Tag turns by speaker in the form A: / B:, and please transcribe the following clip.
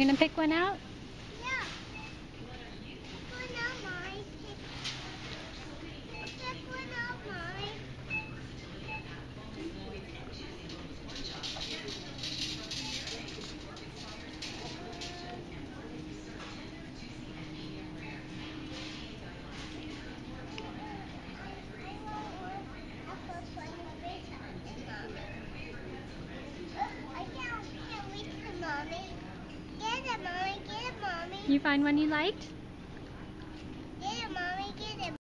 A: You gonna pick one out?
B: Yeah. Pick one out, Mommy. Pick, pick one out, Mommy. I can't, can't wait for Mommy. Get it, Mommy. Get it, Mommy.
A: You find one you liked?